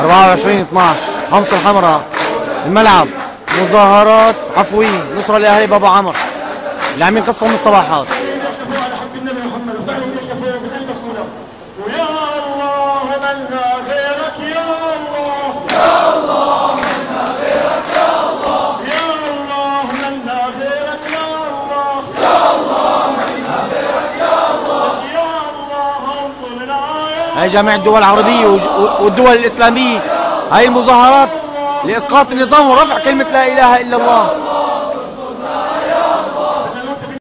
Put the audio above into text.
24 12 خمسة الحمراء الملعب مظاهرات عفوية نصرة لأهالي بابا عمر. قصة من الصباحات. الله منا غيرك يا جامعة الدول العربية والدول الإسلامية. هاي المظاهرات لإسقاط النظام ورفع كلمة لا إله إلا الله.